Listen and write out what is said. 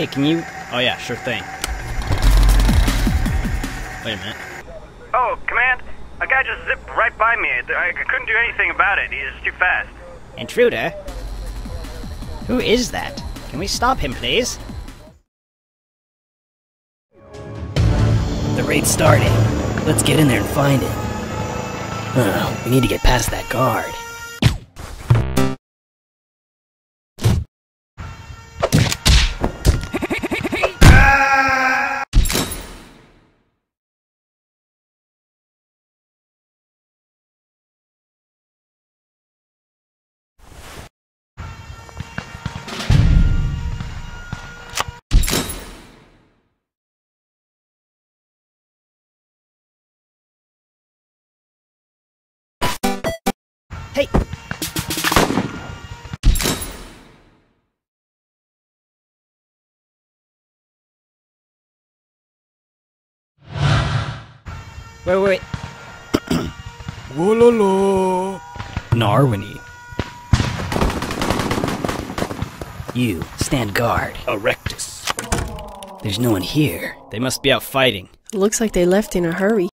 Hey, can you? Oh yeah, sure thing. Wait a minute. Oh, Command, a guy just zipped right by me. I I couldn't do anything about it. He's too fast. Intruder? Who is that? Can we stop him, please? The raid's starting. Let's get in there and find it. Uh, we need to get past that guard. Hey! Wait, wait, wait. Wololo. Narwini. You, stand guard. Erectus. There's no one here. They must be out fighting. Looks like they left in a hurry.